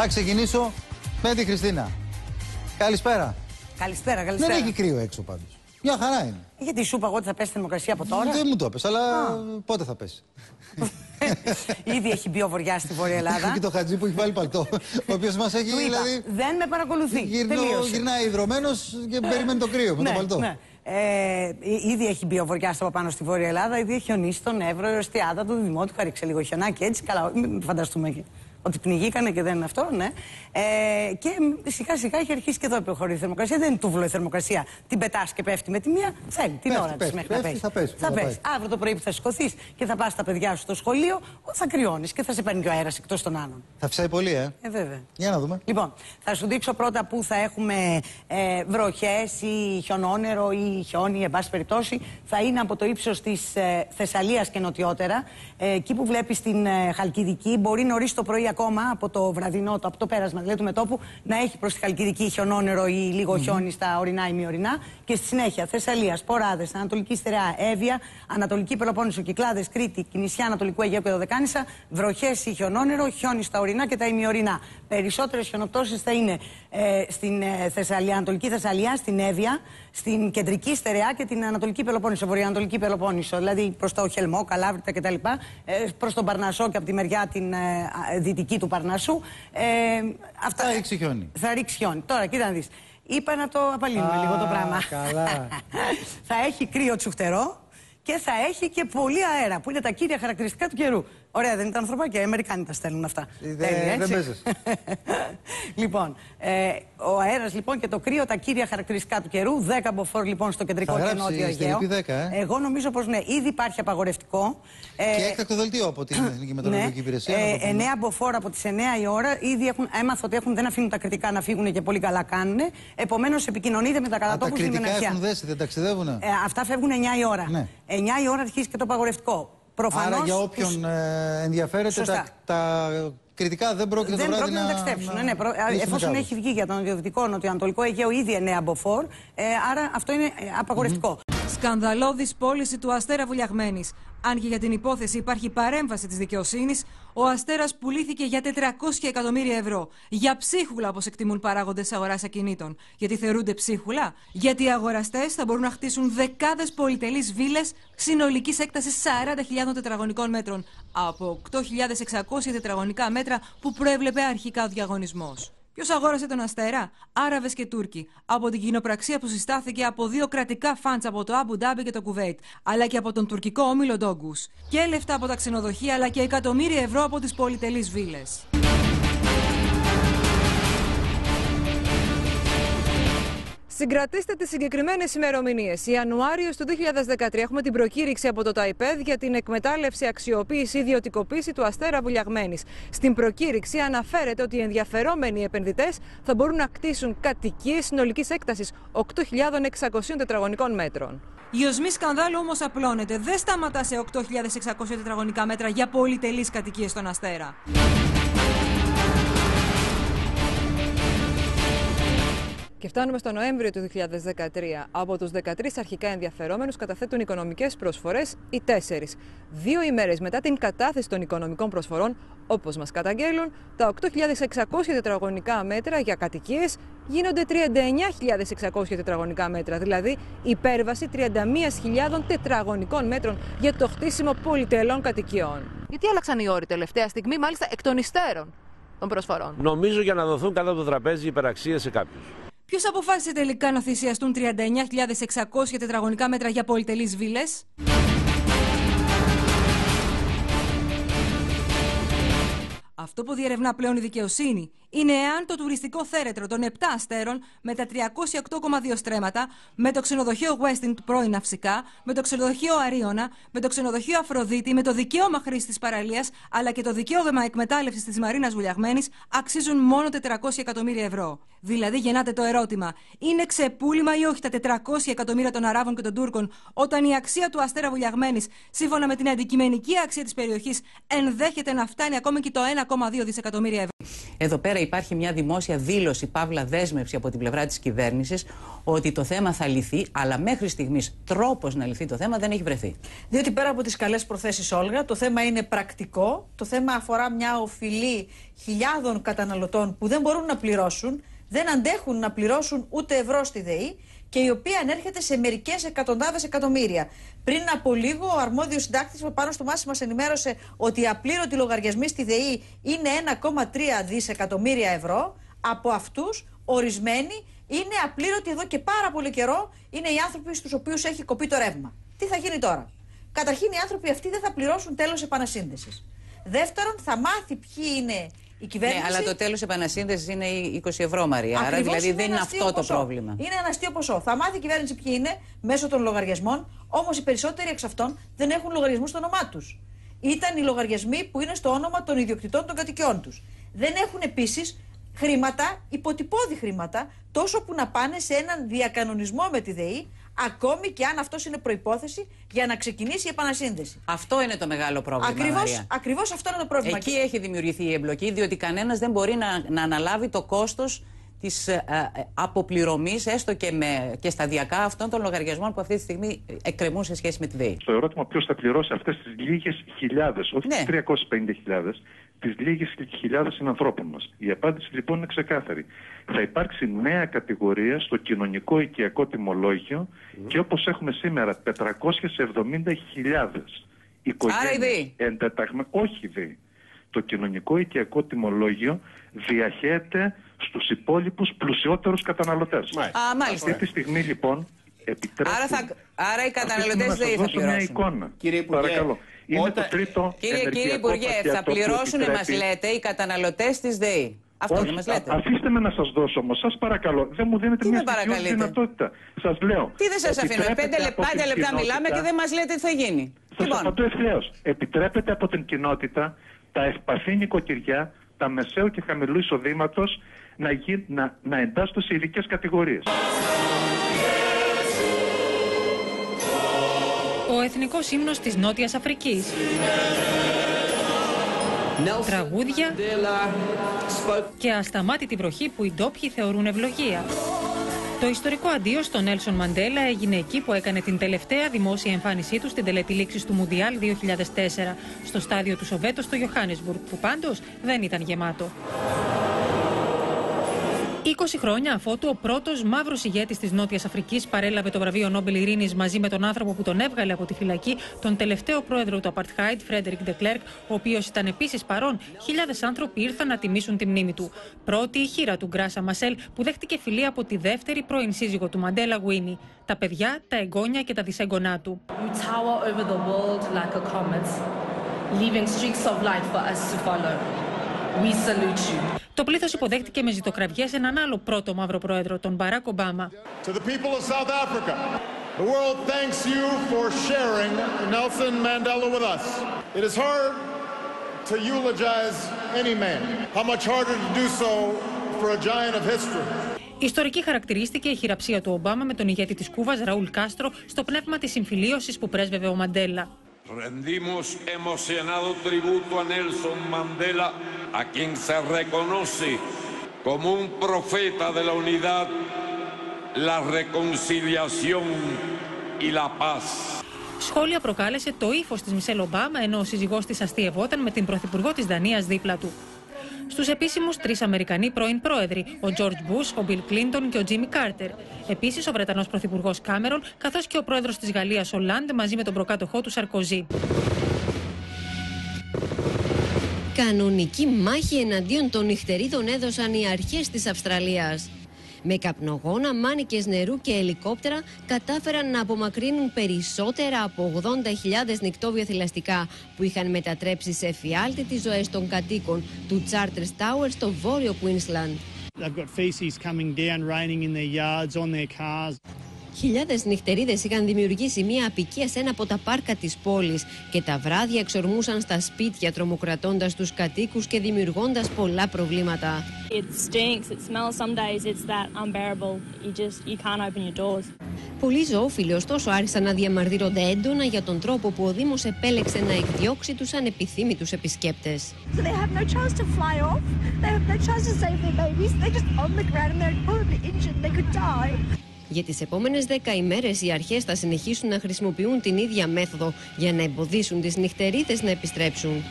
Θα ξεκινήσω με τη Χριστίνα. Καλησπέρα. Καλησπέρα, καλησπέρα. Δεν έχει κρύο έξω πάντως. Μια χαρά είναι. Γιατί σου είπα εγώ ότι θα πέσει θερμοκρασία από τώρα. Δεν μου το έπεσε, αλλά πότε θα πέσει. Ήδη έχει μπει ο βορειά στη Βόρεια Ελλάδα. και το χατζή που έχει βάλει παλτό. ο οποίος μας έχει. Του είπα, δηλαδή, δεν με παρακολουθεί. γυρνώ, Τελείωσε. γυρνάει υδρωμένος και περιμένει το κρύο με το Ναι, παλτό. ναι. Ε, εί- ήδη έχει μπει ο βορειά από πάνω στη Βόρεια Ελλάδα, ήδη έχει χιονίσει τον Εύρο, η Οστιάδα, το Δημότιο, χαρίξε λίγο χιονάκι έτσι. Καλά, μην φανταστούμε και ότι πνιγήκανε και δεν είναι αυτό, ναι. Ε, και σιγά σιγά έχει αρχίσει και εδώ η προχωρή η θερμοκρασία. Δεν είναι τούβλο η θερμοκρασία. Την πετάς και πέφτει με τη μία. Θέλει την Πέφτει, ώρα της πέφτει, μέχρι να πέφτει, πέσει. θα πέσει, Θα θα πέσει. πάει. Αύριο το πρωί που θα σηκωθείς και θα πας τα παιδιά σου στο σχολείο, θα κρυώνεις και θα σε παίρνει και ο αέρας εκτός των άλλων. Θα φυσάει πολύ, ε. Ε, βέβαια. Για να δούμε. Λοιπόν, θα σου δείξω πρώτα που θα έχουμε ε, βροχές ή χιονόνερο ή χιόνι, εν πάση περιπτώσει. Θα είναι από το ύψος της ε, Θεσσαλίας και νοτιότερα. Ε, εκεί που βλέπεις την ε, Χαλκιδική, μπορεί νωρίς το πρωί ακόμα από το βραδινό, το, από το πέρασμα δηλαδή του μετόπου, να έχει προς τη Χαλκιδική χιονόνερο ή λίγο χιόνι στα ορεινά ή μειωρινά. Και στη συνέχεια Θεσσαλίας, Σποράδε, Ανατολική Στερεά, Εύβοια, Ανατολική Πελοπόννησο, Κυκλάδες, Κρήτη, Κινησιά, Ανατολικού Αιγαίου και Δωδεκάνησα, βροχές ή χιονόνερο, χιόνι στα ορεινά και τα ημιορεινά. Περισσότερες χιονοπτώσεις θα είναι ε, στην ε, Θεσσαλία, Ανατολική Θεσσαλία, στην Εύβοια, στην κεντρική Στερεά και την Ανατολική Πελοπόννησο, Βορειοανατολική Πελοπόννησο, δηλαδή προς το Χελμό, Καλάβρητα κτλ. Ε, προς τον Παρνασό και από τη μεριά την ε, α, δυτική του Παρνασού. Ε, αυτά, Θα ρίξει χιόνι. Θα ρίξει χιόνι. Τώρα, κοίτα να δεις. Είπα να το απαλύνουμε Α, λίγο το πράγμα. καλά. θα έχει κρύο τσουχτερό και θα έχει και πολύ αέρα, που είναι τα κύρια χαρακτηριστικά του καιρού. Ωραία, δεν είναι τα ανθρωπάκια, οι Αμερικάνοι τα στέλνουν αυτά. Ε, Τέλεια, δεν έτσι. παίζεις. λοιπόν, ε, ο αέρας λοιπόν και το κρύο, τα κύρια χαρακτηριστικά του καιρού. 10 μποφόρ λοιπόν στο κεντρικό Θα και γράψεις νότιο στη Αιγαίο. λυπή 10, ε; Εγώ νομίζω πως ναι, ήδη υπάρχει απαγορευτικό. Ε, Και έκτακτο δελτίο από την Εθνική Μετεωρολογική Υπηρεσία. να το ε, πούμε. 9 μποφόρ από τις 9 η ώρα. Ήδη έχουν, έμαθα ότι έχουν, δεν αφήνουν τα κριτικά να φύγουν και πολύ καλά κάνουν. Επομένως, επικοινωνείτε με τα Α, τα κατατόπους στην κριτικά Μεναχιά. έχουν δέσει, δεν ταξιδεύουνε; Ε, αυτά φεύγουν 9 η ώρα. Ναι. 9 η ώρα αρχίζει και το απαγορευτικό. Προφανώς, Άρα για όποιον ε, ενδιαφέρεται, Σωστά. τα, τα κριτικά δεν πρόκειται δεν το βράδυ πρόκειται να, ταξιδέψουν. Ναι, ναι, προ- λύσουν εφόσον κάπως. έχει βγει για τον Δυτικό Νοτιοανατολικό Αιγαίο ήδη 9 μποφόρ, ε, άρα αυτό είναι ε, απαγορευτικό. Σκανδαλώδης πώληση του Αστέρα Βουλιαγμένης. Αν και για την υπόθεση υπάρχει παρέμβαση της δικαιοσύνης, ο Αστέρας πουλήθηκε για 400 εκατομμύρια ευρώ. Για ψίχουλα, όπως εκτιμούν παράγοντες αγοράς ακινήτων. Γιατί θεωρούνται ψίχουλα, γιατί οι αγοραστές θα μπορούν να χτίσουν δεκάδες πολυτελείς βίλες συνολικής έκτασης 40.000 τετραγωνικών μέτρων από 8.600 τετραγωνικά μέτρα που προέβλεπε αρχικά ο διαγωνισμός. Ποιος αγόρασε τον Αστέρα, Άραβες και Τούρκοι, από την κοινοπραξία που συστάθηκε από δύο κρατικά φαντς από το Αμπου Ντάμπι και το Κουβέιτ, αλλά και από τον τουρκικό όμιλο Ντόγκους. Και λεφτά από τα ξενοδοχεία, αλλά και εκατομμύρια ευρώ από τις πολυτελείς βίλες. Συγκρατήστε τις συγκεκριμένες ημερομηνίες. Ιανουάριος του 2013 έχουμε την προκήρυξη από το ΤΑΙΠΕΔ για την εκμετάλλευση, αξιοποίηση, ιδιωτικοποίηση του Αστέρα Βουλιαγμένης. Στην προκήρυξη αναφέρεται ότι οι ενδιαφερόμενοι επενδυτές θα μπορούν να κτίσουν κατοικίες συνολικής έκτασης 8.600 τετραγωνικών μέτρων. Η οσμή σκανδάλου όμως απλώνεται. Δεν σταματά σε 8.600 τετραγωνικά μέτρα για πολυτελείς κατοικίες στον Αστέρα. Και φτάνουμε στο Νοέμβριο του 2013. Από τους 13 αρχικά ενδιαφερόμενους καταθέτουν οικονομικές προσφορές οι τέσσερις. Δύο ημέρες μετά την κατάθεση των οικονομικών προσφορών, όπως μας καταγγέλουν, τα 8.600 τετραγωνικά μέτρα για κατοικίες γίνονται 39.600 τετραγωνικά μέτρα, δηλαδή υπέρβαση 31.000 τετραγωνικών μέτρων για το χτίσιμο πολυτελών κατοικιών. Γιατί άλλαξαν οι όροι τελευταία στιγμή, μάλιστα εκ των υστέρων των προσφορών; Νομίζω για να δοθούν κάτω από το τραπέζι υπεραξίε σε κάποιους. Ποιος αποφάσισε τελικά να θυσιαστούν 39.600 τετραγωνικά μέτρα για πολυτελείς βίλες; Αυτό που διερευνά πλέον η δικαιοσύνη είναι εάν το τουριστικό θέρετρο των 7 αστέρων με τα 308,2 στρέμματα, με το ξενοδοχείο Westin του πρώην Ναυσικά, με το ξενοδοχείο Αρίωνα, με το ξενοδοχείο Αφροδίτη, με το δικαίωμα χρήση της παραλίας αλλά και το δικαίωμα εκμετάλλευσης της Μαρίνας Βουλιαγμένης αξίζουν μόνο 400 εκατομμύρια ευρώ. Δηλαδή, γεννάται το ερώτημα: είναι ξεπούλημα ή όχι τα 400 εκατομμύρια των Αράβων και των Τούρκων, όταν η αξία του αστέρα βουλιαγμένης, σύμφωνα με την αντικειμενική αξία της περιοχής, ενδέχεται να φτάνει ακόμη και το 1,2 δισεκατομμύρια ευρώ. Εδώ πέρα υπάρχει μια δημόσια δήλωση, παύλα δέσμευση από την πλευρά της κυβέρνησης ότι το θέμα θα λυθεί, αλλά μέχρι στιγμής τρόπος να λυθεί το θέμα δεν έχει βρεθεί. Διότι πέρα από τις καλές προθέσεις, Όλγα, το θέμα είναι πρακτικό. Το θέμα αφορά μια οφειλή χιλιάδων καταναλωτών που δεν μπορούν να πληρώσουν, δεν αντέχουν να πληρώσουν ούτε ευρώ στη ΔΕΗ και η οποία ανέρχεται σε μερικές εκατοντάδες εκατομμύρια. Πριν από λίγο, ο αρμόδιος συντάκτης πάνω στο Μάση μας ενημέρωσε ότι οι απλήρωτοι λογαριασμοί στη ΔΕΗ είναι 1,3 δισεκατομμύρια ευρώ. Από αυτούς, ορισμένοι είναι απλήρωτοι εδώ και πάρα πολύ καιρό. Είναι οι άνθρωποι στους οποίους έχει κοπεί το ρεύμα. Τι θα γίνει τώρα; Καταρχήν, οι άνθρωποι αυτοί δεν θα πληρώσουν τέλος επανασύνδεσης. Δεύτερον, θα μάθει ποιοι είναι η κυβέρνηση. Ναι, αλλά το τέλος επανασύνδεσης είναι 20 ευρώ, Μαρία. Άρα δηλαδή δεν είναι αυτό το πρόβλημα. Είναι ένα αστείο ποσό. Θα μάθει η κυβέρνηση ποιοι είναι μέσω των λογαριασμών, όμως οι περισσότεροι εξ αυτών δεν έχουν λογαριασμούς στο όνομά τους. Ήταν οι λογαριασμοί που είναι στο όνομα των ιδιοκτητών των κατοικιών τους. Δεν έχουν επίσης χρήματα, υποτυπώδη χρήματα, τόσο που να πάνε σε έναν διακανονισμό με τη ΔΕΗ, ακόμη και αν αυτός είναι προπόθεση για να ξεκινήσει η επανασύνδεση. Αυτό είναι το μεγάλο πρόβλημα. Ακριβώς, ακριβώς αυτό είναι το πρόβλημα. Εκεί έχει δημιουργηθεί η εμπλοκή, διότι κανένας δεν μπορεί να, να αναλάβει το κόστος της ε, ε, αποπληρωμής, έστω και, με, και σταδιακά, αυτών των λογαριασμών που αυτή τη στιγμή εκκρεμούν σε σχέση με τη ΔΕΗ. Το ερώτημα ποιος θα πληρώσει αυτές τις λίγες χιλιάδες, όχι ναι. τις 350.000, τι λίγε χιλιάδες συνανθρώπων μας. Η απάντηση λοιπόν είναι ξεκάθαρη. Θα υπάρξει νέα κατηγορία στο κοινωνικό οικιακό τιμολόγιο και όπως έχουμε σήμερα 470.000 οικογένειες εντεταγμένε. Όχι ΔΕΗ. Το κοινωνικό οικιακό τιμολόγιο διαχέεται στους υπόλοιπους πλουσιότερους καταναλωτές. Α, μάλιστα. Αυτή τη στιγμή λοιπόν επιτρέπει. Άρα, θα, άρα οι καταναλωτές δεν θα πληρώσουν. μια εικόνα. Κύριε Υπουργέ, Παρακαλώ. Είναι το τρίτο Κύριε, κύριε Υπουργέ, θα πληρώσουν, μας λέτε, οι καταναλωτές της ΔΕΗ. Αυτό δεν μας λέτε. αφήστε με να σας δώσω όμως. Σας παρακαλώ. Δεν μου δίνετε τι μια συγκεκριμένη δυνατότητα. Σας λέω. Τι δεν σας αφήνω; Πέντε λεπτά, λεπτά μιλάμε και δεν μας λέτε τι θα γίνει. Θα λοιπόν. σα απαντώ ευθέως. Επιτρέπεται από την κοινότητα τα ευπαθή νοικοκυριά, τα μεσαίου και χαμηλού εισοδήματος να, να, να εντάσσονται σε ειδικές κατηγορίες. Εθνικός ύμνος της Νότιας Αφρικής. Τραγούδια και ασταμάτητη βροχή που οι ντόπιοι θεωρούν ευλογία. Το ιστορικό αντίο στον Νέλσον Μαντέλα έγινε εκεί που έκανε την τελευταία δημόσια εμφάνισή του στην τελετή λήξης του Μουντιάλ 2004, στο στάδιο του Σοβέτο στο Johannesburg, που πάντως δεν ήταν γεμάτο. 20 χρόνια αφότου ο πρώτος μαύρος ηγέτης της Νότιας Αφρικής παρέλαβε το βραβείο Νόμπελ Ειρήνης μαζί με τον άνθρωπο που τον έβγαλε από τη φυλακή, τον τελευταίο πρόεδρο του Απαρτχάιτ, Φρέντερικ Ντεκλέρκ, ο οποίος ήταν επίσης παρών, χιλιάδες άνθρωποι ήρθαν να τιμήσουν τη μνήμη του. Πρώτη η χείρα του Γκράσα Μασέλ που δέχτηκε φιλία από τη δεύτερη πρώην σύζυγο του Μαντέλα Γουίνι. Τα παιδιά, τα εγγόνια και τα δυσέγγονά του. Το πλήθος υποδέχτηκε με ζητοκραυγές έναν άλλο πρώτο μαύρο πρόεδρο, τον Μπαράκ Ομπάμα. To the people of South Africa, the world thanks you for sharing Nelson Mandela with us. It is hard to eulogize any man. How much harder to do so for a giant of history. Ιστορική χαρακτηρίστηκε η χειραψία του Ομπάμα με τον ηγέτη της Κούβας, Ραούλ Κάστρο, στο πνεύμα της συμφιλίωσης που πρέσβευε ο Μαντέλα. Rendimos emocionado tributo a Nelson Mandela, a quien se reconoce como un profeta de la unidad, la reconciliación y la paz. Σχόλια προκάλεσε το ύφο τη Μισελ Ομπάμα, ενώ ο σύζυγό τη αστείευόταν με την πρωθυπουργό τη Δανία δίπλα του. Στους επίσημους τρεις Αμερικανοί πρώην πρόεδροι, ο Τζορτζ Μπους, ο Μπιλ Κλίντον και ο Τζίμι Κάρτερ. Επίσης ο Βρετανός Πρωθυπουργός Κάμερον, καθώς και ο πρόεδρος της Γαλλίας Ολάντ μαζί με τον προκάτοχό του Σαρκοζή. Κανονική μάχη εναντίον των νυχτερίδων έδωσαν οι αρχές της Αυστραλίας. Με καπνογόνα, μάνικες νερού και ελικόπτερα κατάφεραν να απομακρύνουν περισσότερα από 80.000 νυχτόβια θηλαστικά που είχαν μετατρέψει σε φιάλτη τις ζωές των κατοίκων του Charters Tower στο βόρειο Queensland. Χιλιάδες νυχτερίδες είχαν δημιουργήσει μια απικία σε ένα από τα πάρκα της πόλης και τα βράδια εξορμούσαν στα σπίτια, τρομοκρατώντας τους κατοίκους και δημιουργώντας πολλά προβλήματα. Πολλοί ζωόφιλοι ωστόσο άρχισαν να διαμαρτύρονται έντονα για τον τρόπο που ο Δήμος επέλεξε να εκδιώξει τους ανεπιθύμητους επισκέπτες. Για τις επόμενες δέκα ημέρες οι αρχές θα συνεχίσουν να χρησιμοποιούν την ίδια μέθοδο για να εμποδίσουν τις νυχτερίδες να επιστρέψουν.